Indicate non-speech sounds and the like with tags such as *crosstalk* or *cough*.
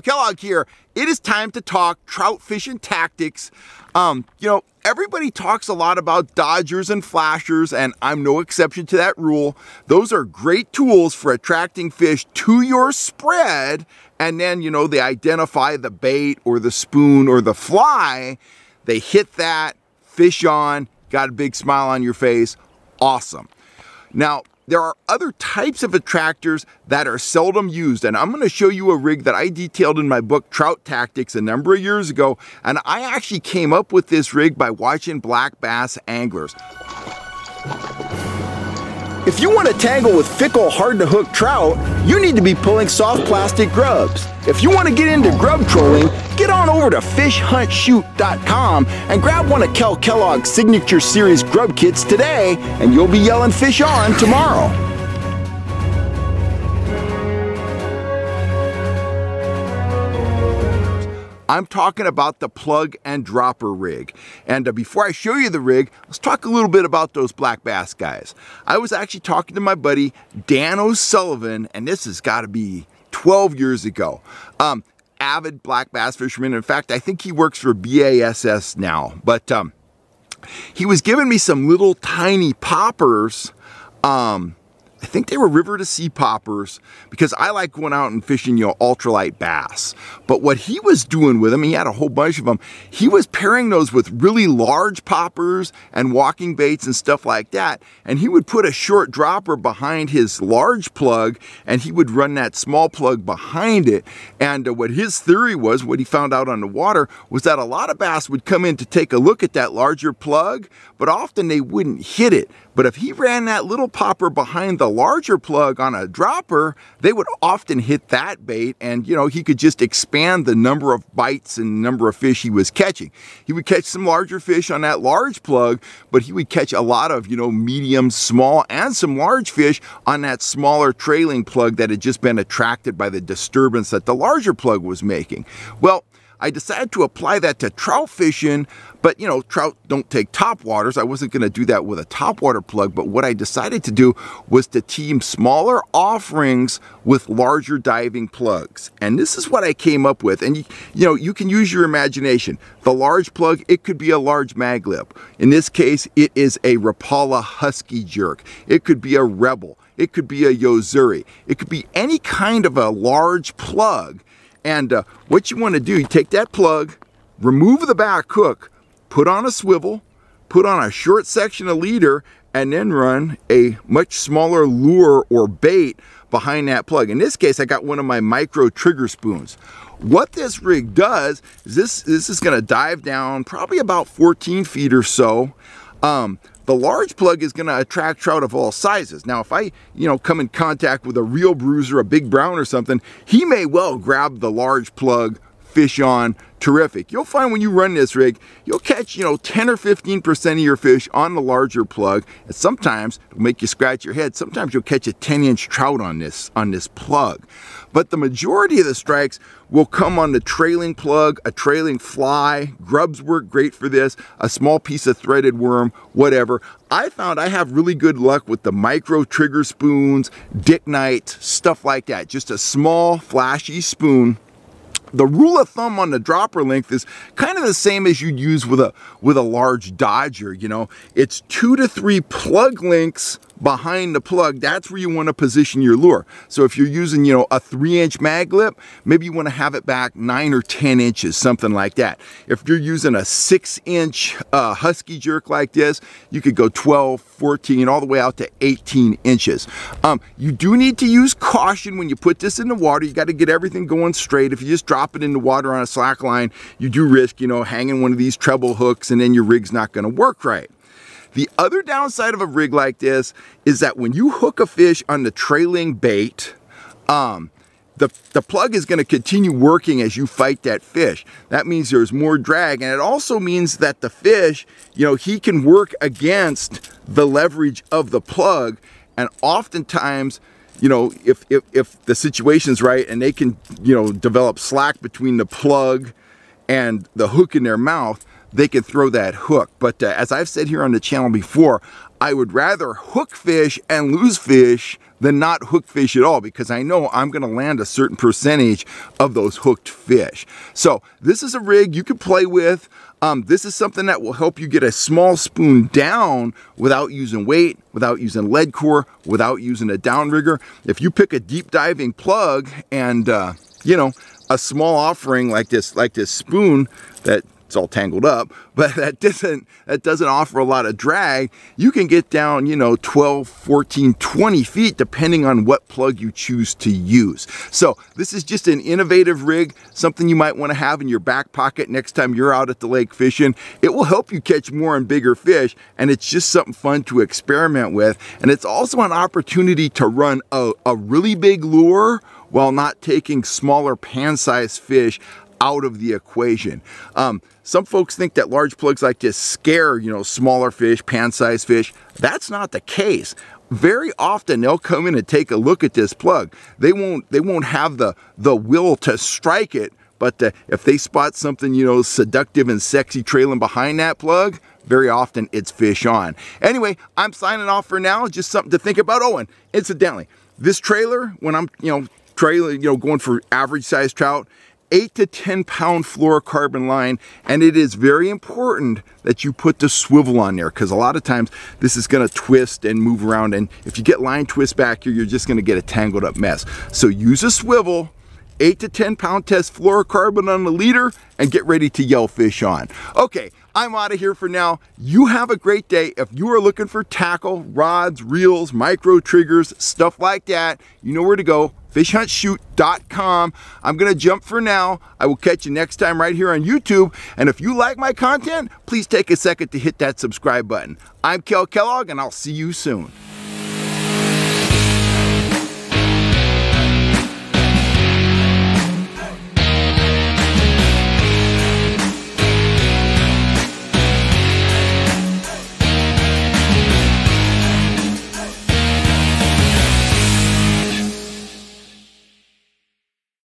Cal Kellogg here. It is time to talk trout fishing tactics. Um, you know, everybody talks a lot about dodgers and flashers, and I'm no exception to that rule. Those are great tools for attracting fish to your spread, and then, you know, they identify the bait or the spoon or the fly. They hit that, fish on, got a big smile on your face. Awesome. Now, there are other types of attractors that are seldom used, and I'm going to show you a rig that I detailed in my book, Trout Tactics, a number of years ago, and I actually came up with this rig by watching black bass anglers. If you want to tangle with fickle, hard to hook trout, you need to be pulling soft plastic grubs. If you want to get into grub trolling, get on over to fishhuntshoot.com and grab one of Cal Kellogg's signature series grub kits today, and you'll be yelling fish on tomorrow. I'm talking about the plug and dropper rig. And uh, before I show you the rig, let's talk a little bit about those black bass guys. I was actually talking to my buddy Dan O'Sullivan, and this has got to be 12 years ago. Um, avid black bass fisherman. In fact, I think he works for BASS now. But um, he was giving me some little tiny poppers um, I think they were river to sea poppers because I like going out and fishing, you know, ultralight bass. But what he was doing with them, he had a whole bunch of them, he was pairing those with really large poppers and walking baits and stuff like that. And he would put a short dropper behind his large plug and he would run that small plug behind it. And uh, what his theory was, what he found out on the water, was that a lot of bass would come in to take a look at that larger plug, but often they wouldn't hit it. But if he ran that little popper behind the larger plug on a dropper, they would often hit that bait and, you know, he could just expand the number of bites and number of fish he was catching. He would catch some larger fish on that large plug, but he would catch a lot of, you know, medium, small, and some large fish on that smaller trailing plug that had just been attracted by the disturbance that the larger plug was making. Well, I decided to apply that to trout fishing, but you know, trout don't take top waters. I wasn't going to do that with a top water plug, but what I decided to do was to team smaller offerings with larger diving plugs. And this is what I came up with. And you, you know, you can use your imagination. The large plug, it could be a large mag lip. In this case, it is a Rapala Husky Jerk. It could be a Rebel. It could be a Yo-Zuri. It could be any kind of a large plug and uh, what you want to do, you take that plug, remove the back hook, put on a swivel, put on a short section of leader, and then run a much smaller lure or bait behind that plug. In this case, I got one of my micro trigger spoons. What this rig does is this, this is gonna dive down probably about 14 feet or so. Um, the large plug is going to attract trout of all sizes. Now, if I, you know, come in contact with a real bruiser, a big brown or something, he may well grab the large plug, fish on, terrific. You'll find when you run this rig, you'll catch, you know, 10 or 15% of your fish on the larger plug. And sometimes it'll make you scratch your head. Sometimes you'll catch a 10 inch trout on this, on this plug. But the majority of the strikes will come on the trailing plug, a trailing fly. Grubs work great for this, a small piece of threaded worm, whatever. I found I have really good luck with the micro trigger spoons, Dick Nite, stuff like that. Just a small flashy spoon the rule of thumb on the dropper length is kind of the same as you'd use with a with a large Dodger, you know. It's two to three plug links behind the plug, that's where you want to position your lure. So if you're using, you know, a three inch mag lip, maybe you want to have it back nine or 10 inches, something like that. If you're using a six inch uh, Husky jerk like this, you could go 12, 14, all the way out to 18 inches. Um, you do need to use caution when you put this in the water. You got to get everything going straight. If you just drop it in the water on a slack line, you do risk, you know, hanging one of these treble hooks and then your rig's not going to work right. The other downside of a rig like this is that when you hook a fish on the trailing bait, um, the, the plug is going to continue working as you fight that fish. That means there's more drag and it also means that the fish, you know, he can work against the leverage of the plug and oftentimes you know, if, if, if the situation's right and they can, you know, develop slack between the plug and the hook in their mouth, they could throw that hook. But uh, as I've said here on the channel before, I would rather hook fish and lose fish than not hook fish at all because I know I'm gonna land a certain percentage of those hooked fish. So this is a rig you can play with. Um, this is something that will help you get a small spoon down without using weight, without using lead core, without using a downrigger. If you pick a deep diving plug and, uh, you know, a small offering like this, like this spoon that it's all tangled up, *laughs* but that doesn't, that doesn't offer a lot of drag. You can get down, you know, 12, 14, 20 feet, depending on what plug you choose to use. So this is just an innovative rig, something you might want to have in your back pocket next time you're out at the lake fishing. It will help you catch more and bigger fish, and it's just something fun to experiment with. And it's also an opportunity to run a, a really big lure while not taking smaller pan-sized fish out of the equation. Um, some folks think that large plugs like this scare, you know, smaller fish, pan-sized fish. That's not the case. Very often they'll come in and take a look at this plug. They won't, they won't have the, the will to strike it, but uh, if they spot something, you know, seductive and sexy trailing behind that plug, very often it's fish on. Anyway, I'm signing off for now. Just something to think about. Oh, and incidentally, this trailer, when I'm, you know, trailer, you know, going for average size trout, 8 to 10 pound fluorocarbon line and it is very important that you put the swivel on there because a lot of times this is going to twist and move around and if you get line twist back here you're just going to get a tangled up mess so use a swivel 8 to 10 pound test fluorocarbon on the leader and get ready to yell fish on okay I'm out of here for now. You have a great day. If you are looking for tackle, rods, reels, micro triggers, stuff like that, you know where to go fishhuntshoot.com. I'm going to jump for now. I will catch you next time right here on YouTube. And if you like my content, please take a second to hit that subscribe button. I'm Cal Kellogg, and I'll see you soon.